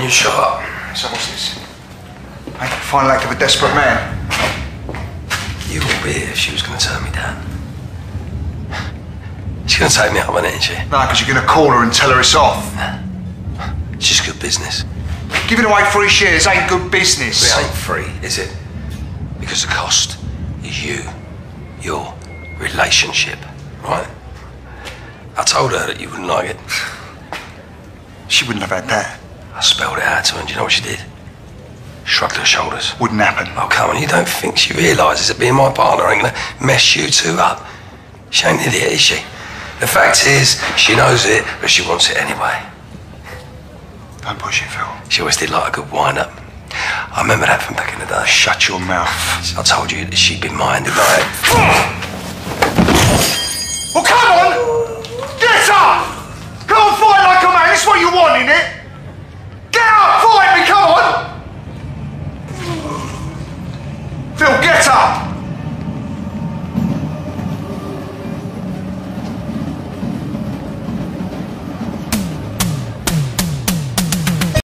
when you shut up. So what's this? Hey, final act of a desperate man. You wouldn't be if she was going to turn me down. She's going to take me up on it, isn't she? No, because you're going to call her and tell her it's off. It's just good business. Giving away free shares ain't good business. It ain't free, is it? Because the cost is you, your relationship, right? I told her that you wouldn't like it. She wouldn't have had that. I spelled it out to her, and do you know what she did? Shrugged her shoulders. Wouldn't happen. Oh, come on, you don't think she realises that being my partner ain't gonna mess you two up? She ain't an idiot, is she? The fact is, she knows it, but she wants it anyway. Don't push it, Phil. She always did like a good wind-up. I remember that from back in the day. Shut your mouth. I told you that she'd been mine, didn't I? Well, come on! Get up! Go and fight like a man. That's what you want, innit? Get up!